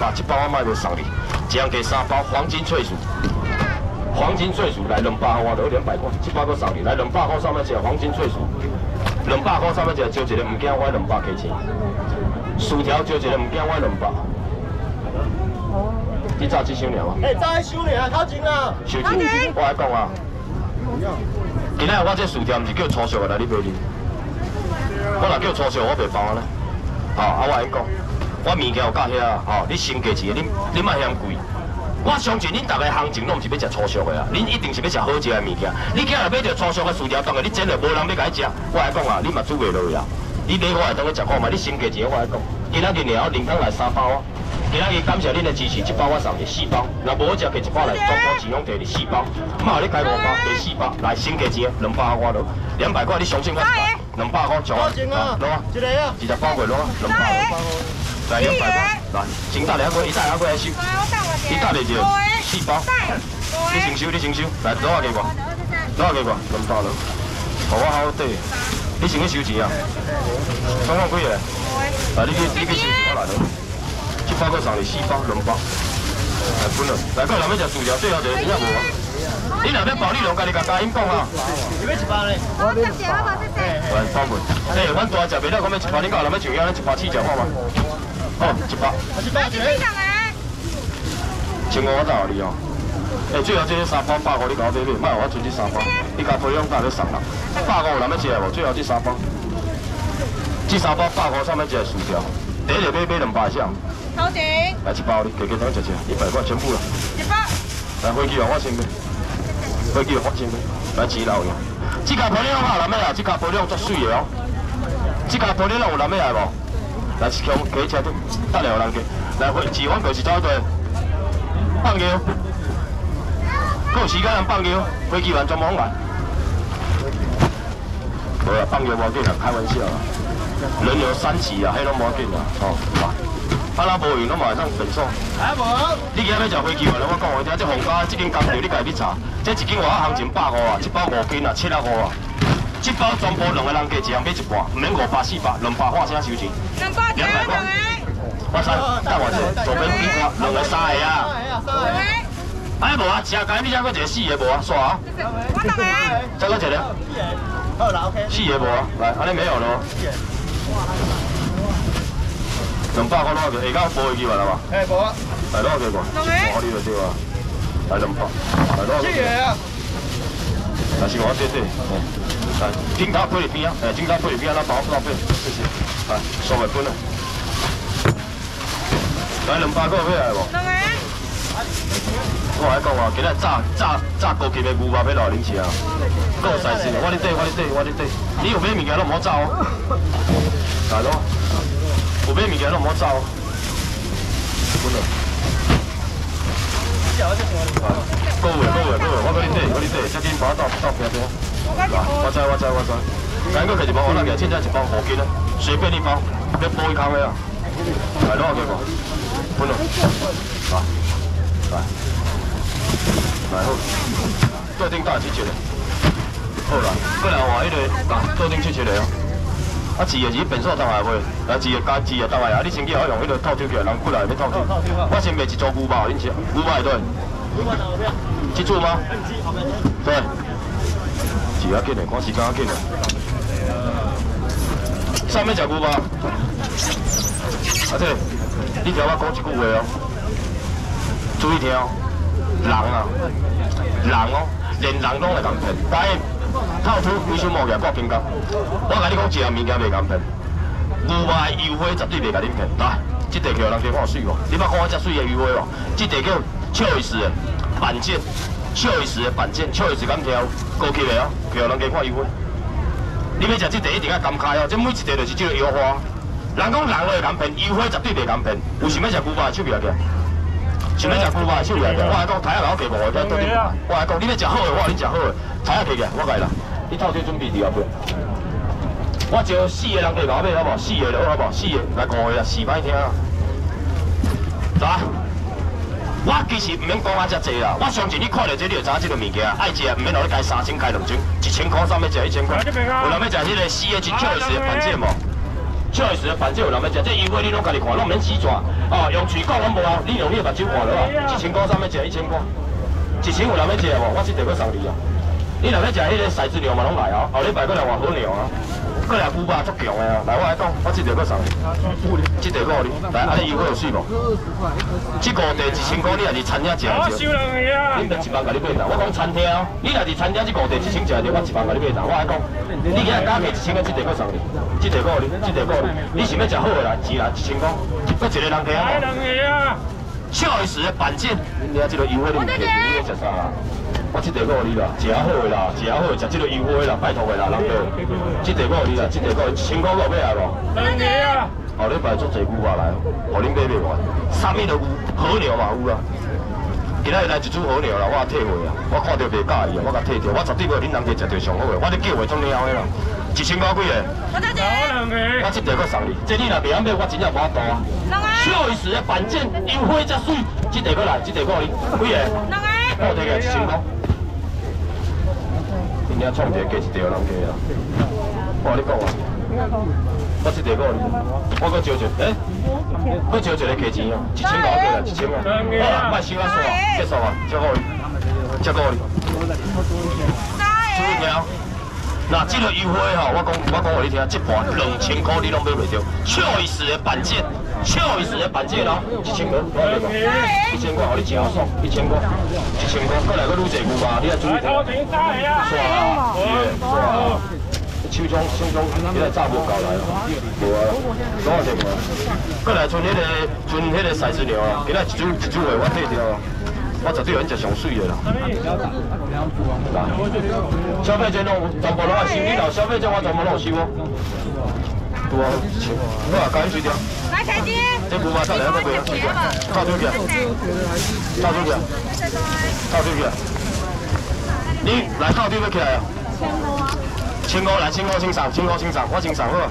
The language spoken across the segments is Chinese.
把一包我卖袂送你，这样给三包黄金脆薯，黄金脆薯来两百，我得两百块，一包个送你，来两百块上面写黄金脆薯，两百块上面写招一个唔惊我两百块钱，薯条招一个唔惊我两百。你早几箱了啊？哎，早一箱了，头前啊。收钱，我来讲啊。今仔我这薯条唔是叫粗俗的来你买哩，我若叫粗俗我袂包啦。好，啊我来讲。我物件有到遐，吼！你先价钱，你你莫嫌贵。我相信恁逐个行情拢毋是要食粗俗的啊，恁一定是要食好食的物件。你今日买着粗俗的薯条，当然你真的无人要甲你食。我来讲啊，你嘛煮袂落去啊。你买我来当去食看嘛，你先价钱我来讲。今仔日了，林刚来三包啊。今仔日感谢恁的支持，一包我送你四包。若无好食，摕一包来，全部钱拢摕你四包。嘛，你开五包，摕四包，来先价钱，两包我落，两百块你相信我一百，两百块就啊，攞啊，一个啊，二十包过攞啊，两百。来两百包，来，先打两个，一打两个来收，一打来就四包，你先收，你先收，来多少给我？多少给我？两包了，好我好对，你先去收钱啊？总共几个？来，你去你去收钱，我来了，一包够送你四包，两包，来分了，来个人要食薯条，最后一个真正无啊？你那边包，你用家己甲答应讲啊。要一包嘞？我谢谢，我谢谢。来，包门。哎，阮大只袂了，讲要一包，你讲人要像样，咱一包试食看嘛。哦，一百。一百几？千五我找你哦。哎，最后这些三包百五你搞买买，卖我存这三包，你家培养家要送人。百五有人要吃无？最后这三包，这三包百五上面一个薯条，第一个买买两百箱。头前。来一包你，加加等吃吃，一百块全部了。一包。来飞机啊，我先买。飞机啊，我先买。来钱老用。这家培养有人要来，这家培养足水的哦。这家培养有人要来无？来是强加车顶，等下有人加。来回自阮就是走一队，放牛，够时间人放牛，飞机员专门来。无啦，放牛无紧啊，开玩笑啊。轮流三次啊，迄拢无紧啊，哦，啊，那无用，拢嘛会当分爽。啊无。你今日要食飞机员，我讲我听，这红家这间工厂你家己查，这一斤外行情百五啊，一包五斤啊，七啊五啊。这包全部两个人加一人买一半，唔免五百四百，两百话声收钱。两百两百。我三，等我者，左边两个三个啊。哎无啊，食干你才搁一个四个无啊，煞啊。我两个。再搁一个。好啦，OK。四个无啊，来，安尼没有咯。两百块多少个？下家报去完了吧？哎，无啊。来多少个？两个。我你就对啊。来两百。来多少个？四个啊。来是我对对。来，警察配里边啊，哎，警察配里边啊，咱包包配，谢谢。来，收个分了。来两百个买来无？两个。我来讲啊，今日炸炸炸高级的牛肉要留恁吃啊，够赛事我你对，我你对，我你对，你有买物件都唔好炸哦。来咯，有买物件都唔好炸哦。分了。够位，够位，够位，我跟你对，我你对，这紧把我到到边边。我知我知我知，赶紧摕一包，我那个现在一包五斤啊，随便你包，要包一康的啊。来多少个？分了。来，来，来好，做顶大七七的。好啦，过来换迄个做顶七七的哦。啊，是变数当下袂，啊字个加字个当下啊，你先去好用迄个透抽起来，人过来要透抽。我先卖一组牛肉，恁吃牛肉对。记住吗？对。时间紧嘞，赶时间啊紧嘞。上面食牛肉，阿姐，你听我讲一句话哦，注意听哦。人啊，人哦，连人拢会咁骗。但系透出维修物件挂评价，我甲你讲一样物件袂咁骗。牛肉的油花绝对袂甲恁骗。来，这地叫人家看水无？你捌看我遮水的油花无？这地叫笑死的板件。笑一时的板件，笑一时敢挑高级的哦，叫人家看油花。你要食这地一定要甘开哦，这每一地就是这个油花。人讲人会甘骗，油花绝对袂甘骗。有想要食牛排手表的，想要食牛排手表的，我来讲台下老客无，我到底。我来讲，你要食好的，我你食好的，台下客嘅，我来啦。你透底准备第二杯。我招四个人过来买好不？四个就好不？四个来五个啊，四歹听啊。来。我其实唔免讲啊，遮济啦。我相信你看到这，你就知影这个物件爱食，唔免落去开三千、开两千，一千块上面食一千块。有人要食迄个四个一 Q 的板件无？choice 的板子有人要食，这优惠你拢家己看，拢免死抓。哦，用嘴讲拢无啊，你用你的目睭看落啊。一千块上面食一千块，一千有人要食无？我这地要送你啊。你若要食迄个骰子牛嘛，拢来啊！后礼拜过来换好牛啊！过来牛肉足强的啊！来，我来讲，我这条要送你，这条我你。来，安尼优惠有水无？这个地一千块，你若是餐厅食我收两个啊！你得一万甲你买单。我讲餐厅哦，你若是餐厅这五地一千食着，我一万甲你买单。我来讲，你今日加价一千块，这条我送你，这条我你，这条我你。你想要食好的啦，是啦，一千块。搁一个人客来啊，两个啊！笑一时板件，你啊这个优惠你唔给，你要食啥啦？我这条我你啦，食好的啦，食好的，食这个优惠啦，拜托的啦，人哥。这条我你啦，这条我一千块我买来无？两个啊！后礼拜做济牛肉来，互恁买买完，啥物都有，好牛嘛有啊。今仔来一组好牛啦，我退货啊，我看到袂介意啊，我甲退掉，我绝对无恁人家食到上好的，我咧叫话总了的啦，一千块几个？我多我姐，两个。我这条搁送你，这你若袂晓买，我真正无法度啊。两个，笑一时的板件优惠才水，这条过来，这条过你，几个？两个，我这个一千块。今天创一个加一条人加啦，我甲你讲啊。我这条过你，我搁招一个，诶，搁招一个加钱哦，一千块过来，一千块。好啦，卖收啊数啊，结束啊，接过你，接过你。三注意听，那这个优惠吼，我讲我讲互你听，这盘两千块你拢买袂着，choice 的板件，choice 的板件咯，一千块，一千块互你吃爽，一千块，一千块，过来搁愈济牛肉，你要注意来听。头前三个啊！刷啊，手中手中，你来炸不搞来了，无啊，拢有无？过来剩迄个剩迄个骰子牛啊，今仔一组一组的我退掉啊，我绝对有只上水的啦。来，消费者拢全部拢有收，你老消费者我全部拢有收哦。对啊，好啊，赶紧水掉，来开机，这牛肉上来都袂水掉，靠对起来，靠对起来，靠对起来。你来靠对要起来啊！千五来，千五清上，千五清上，我清上好啊。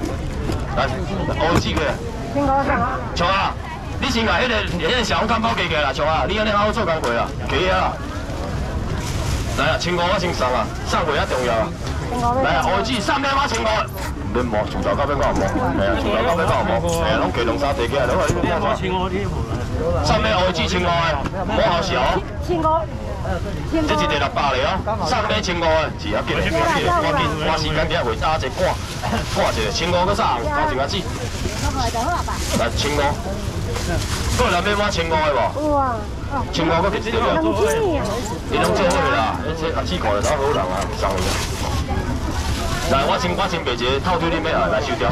来，乌鸡过来。千五上啊。像啊，你先把迄个迄个小红干包加起来啦，像啊，你安尼好好做工课啦，加啊啦。来啊，千五我先上啊，上回较重要啊。来啊，乌鸡三百我千五。免摸，从头到尾我也摸，系啊，从头到尾我也摸，系啊，拢加两三地起来，拢系你摸啥？三百乌鸡千五的，摸好小。千五，千这一地六百了哦，千五的，是啊，记得记得记得，赶紧花时间今日回打一个赶，赶一个千五个啥？加一下子，来千五，过来买买千五的无？哇，千五个几条了？两千呀！你拢做好啦，你这阿姊看就找好人啊，送伊啊。来，我先我先别一个套丢你买啊，来收掉，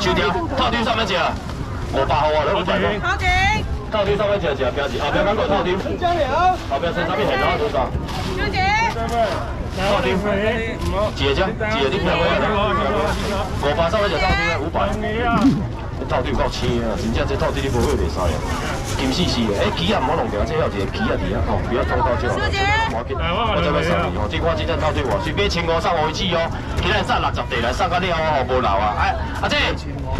收掉，套丢上面一啊，五百号啊，来五百个。好姐，套丢上面一一个标志，后壁讲过套丢，加油！后壁穿啥物现拿多少？小姐，套丢，一个只，一个你票买啊？五百上面一套丢五百。套丢够青啊！真正这套丢你无好袂使啊！金死死的，哎，旗啊唔好弄掉，这还有一个旗啊伫啊，哦，不要撞到这好。我给，我再买送你哦，这款真正到底我随便千五送我一支哦，今日送六十地来送到了哦，无留啊！哎，阿姐，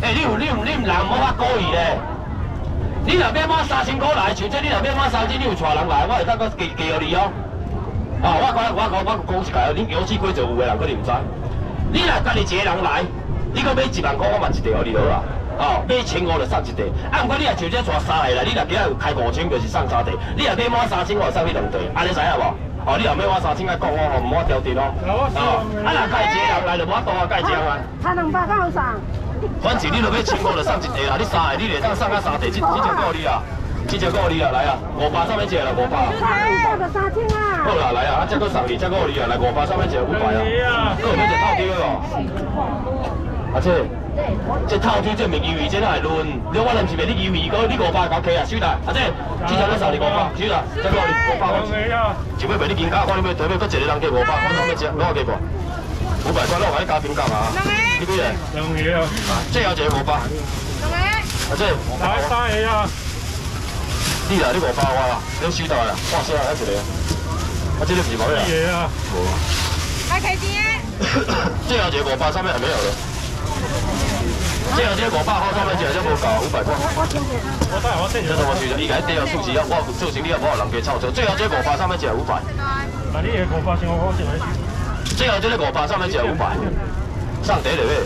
哎，你有你有你有人唔好我故意咧。你若要买三千块来，像这你若要买三千，你有带人来，我会当搁加加互你哦。啊，我讲我讲我讲一解，恁游戏规则有的人可能唔知。你若家己一个人来，你搁买一万块，我嘛一地互你好啦。哦，买千五就送一地，啊，毋过你若像这带三个啦，你若今有开五千，就是送三地。你若买满三千，我就送你两地，安尼知影无？哦，你若买满三千，爱讲我吼，唔好调定哦。哦，啊，若家己一个人来就无法度啊，家己人来。他两百够上，反正你若要千五就送一地啦，你三个你连当送到三地，这这就够你啊，这就够你啊，来啊，五百上面一个啦，五百。他两百就三千啊！好啦，来啊，啊，这个送你，这个你啊，来五百上面一个五百啊，个有要一套丢哦。啊姐，这套丢这名优惠，这哪会论？你我认是袂你优惠，个你五百搞起啊，收啦。阿姐，这条要送你五百，收啦，这个你五百我。就要卖你金价，我你要台北搁一个人加五百，我哪要吃？我加无？五百块，我甲你加冰价啊。你几个？两个啊！啊，这要一个五百。两个，啊姐，来三个啊！你啦，你五百我啦，你收到啦，换啥还一个？啊，这个是冇啦。四个啊！无。来开机，最后一个五百上面还没有最后这个五百块上面一个才无够五百块。我等下我先这怎么去？你底下数字啊，我做生意啊，无有人加操作。最后这个五百上面一个五百，那你个五百先我我先来。最后这个五百上面一个五百，上第一个位。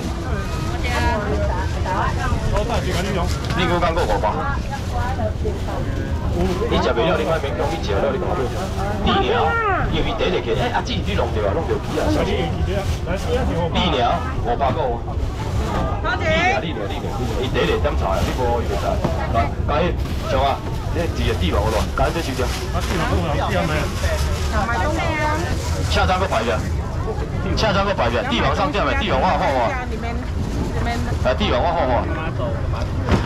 我带几个你用。你估讲过五百？你食袂了，你买免讲，你食了你讲买。你尔，因为第一个，哎，阿姊你弄着啊，弄着皮啊，小心。来，试一下我。你尔，五百个。多你尔，謝。你尔，你尔，伊第一个点菜啊，你无伊袂使。来，加一，上啊，你直接地毛咯，加一只手条。啊，地方都有，地方没有。買東西啊。恰张个排片，恰张个排片，帝王上吊没？帝王画好啊，里面里面来帝王画好啊。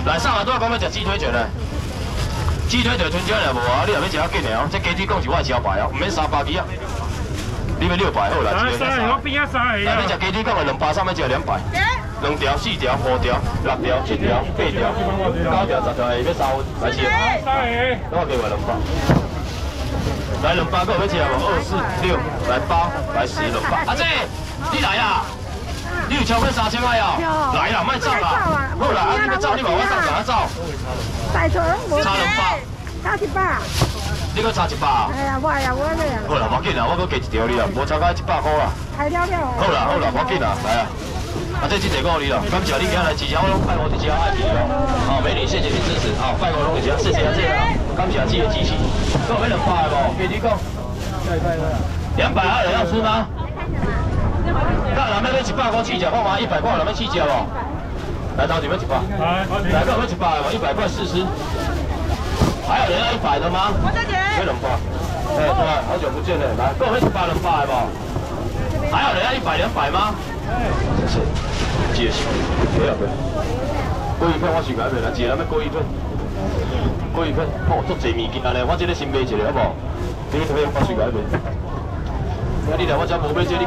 来上来都要讲要食鸡腿卷嘞，鸡腿卷春卷了无啊？你若要食较紧的哦，这鸡腿讲是我的招牌哦，唔免三百几啊。你要六百好啦，来，一个三个，我边啊三个来，你啊。食鸡腿讲的两百三，要食两百，两条、四条、五条、六条、七条、八条、九条、十条，下要三分，来吃。三个。我给我两百。来两百个要吃无？二四六，来八，来十两百。阿姐，你来啦？你有超过三千块哦？来啦，莫走啦！好啦，啊你要走，你嘛我送啥走？大船冇差两百，差一百。你搁差一百啊？哎呀，我呀，我呢呀，好啦，无紧啦，我搁加一条你啦，无超过一百块啦。开了了。好啦好啦，无紧啦，来啊！啊，这真济鼓励啦，感谢你今日来支持我拢拜五一只爱你哦。好，美女，谢谢你支持，好，拜五拢一只，谢谢啊姐啦，感谢姐的支持。各位两百无？给你讲。两百二有要吃吗？那人要要一百块起价，看嘛一百块人要起价无？来，头前要一百，来，好，来，各位要一百无？一百块试吃。还有人要一百的吗？我再姐。要两百。哎，对，好久不见了，来，各位一百两百无？还有人要一百两百吗？谢谢，谢谢，没有没有。过一片我是改袂啦，几个人要过一片，过一片，哦，足济物件咧，我这个先买一个好不好？你可以我是改袂。那你来我这无买这你。